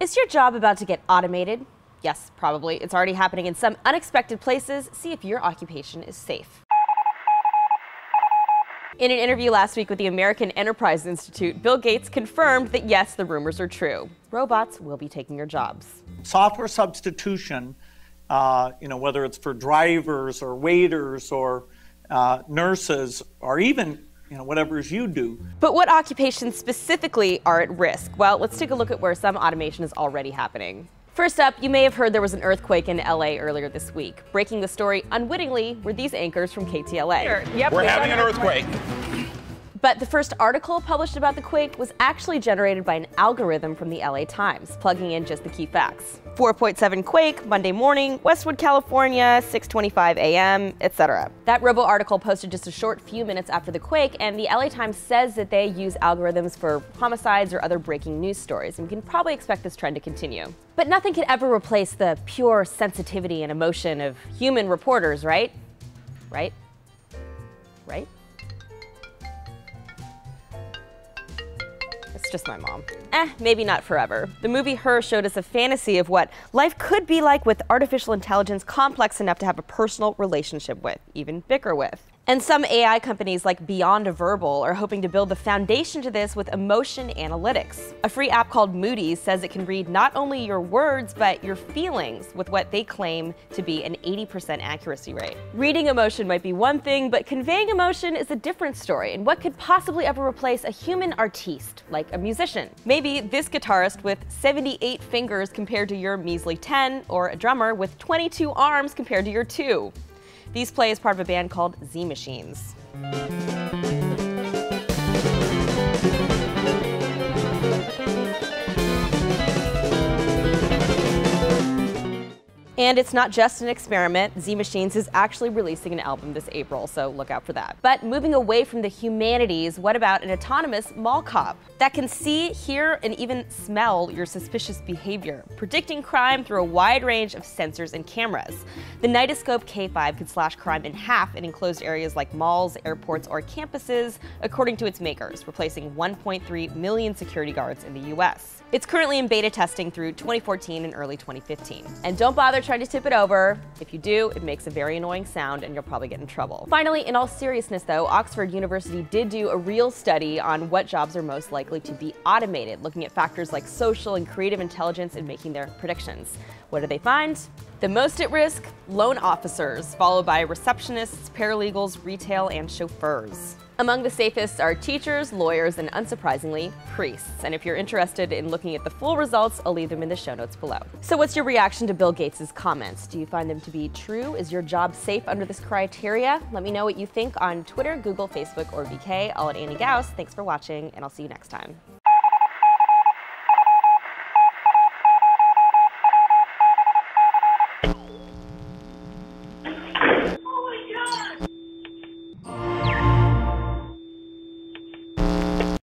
Is your job about to get automated? Yes, probably. It's already happening in some unexpected places. See if your occupation is safe. In an interview last week with the American Enterprise Institute, Bill Gates confirmed that yes, the rumors are true. Robots will be taking your jobs. Software substitution, uh, you know, whether it's for drivers or waiters or uh, nurses or even you know, whatever is you do. But what occupations specifically are at risk? Well, let's take a look at where some automation is already happening. First up, you may have heard there was an earthquake in LA earlier this week. Breaking the story unwittingly were these anchors from KTLA. Yep, We're having an earthquake. But the first article published about the quake was actually generated by an algorithm from the LA Times, plugging in just the key facts. 4.7 quake, Monday morning, Westwood, California, 6.25 a.m., etc. That Robo article posted just a short few minutes after the quake, and the LA Times says that they use algorithms for homicides or other breaking news stories, and we can probably expect this trend to continue. But nothing could ever replace the pure sensitivity and emotion of human reporters, right? Right? Right? Just my mom. Eh, maybe not forever. The movie Her showed us a fantasy of what life could be like with artificial intelligence complex enough to have a personal relationship with, even bicker with. And some AI companies like Beyond Verbal are hoping to build the foundation to this with emotion analytics. A free app called Moodies says it can read not only your words, but your feelings with what they claim to be an 80% accuracy rate. Reading emotion might be one thing, but conveying emotion is a different story. And what could possibly ever replace a human artiste, like a musician? Maybe this guitarist with 78 fingers compared to your measly 10, or a drummer with 22 arms compared to your two. These play as part of a band called Z Machines. And it's not just an experiment. Z Machines is actually releasing an album this April, so look out for that. But moving away from the humanities, what about an autonomous mall cop that can see, hear, and even smell your suspicious behavior, predicting crime through a wide range of sensors and cameras? The Knightscope K5 could slash crime in half in enclosed areas like malls, airports, or campuses, according to its makers, replacing 1.3 million security guards in the US. It's currently in beta testing through 2014 and early 2015. And don't bother trying to tip it over. If you do, it makes a very annoying sound and you'll probably get in trouble. Finally, in all seriousness though, Oxford University did do a real study on what jobs are most likely to be automated, looking at factors like social and creative intelligence in making their predictions. What did they find? The most at risk, loan officers, followed by receptionists, paralegals, retail, and chauffeurs. Among the safest are teachers, lawyers, and unsurprisingly, priests. And if you're interested in looking at the full results, I'll leave them in the show notes below. So what's your reaction to Bill Gates' comments? Do you find them to be true? Is your job safe under this criteria? Let me know what you think on Twitter, Google, Facebook, or VK, all at Annie Gaus. Thanks for watching, and I'll see you next time.